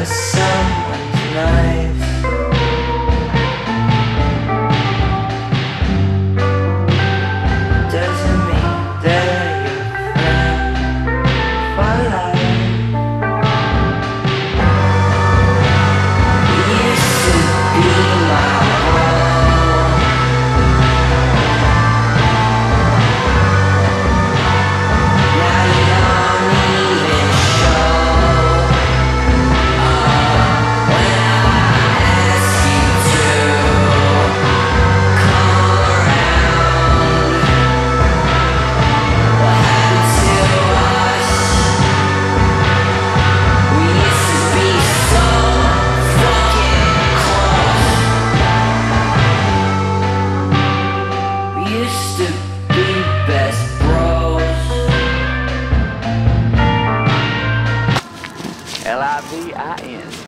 a someone's knife Doesn't mean that you're friend I-V-I-N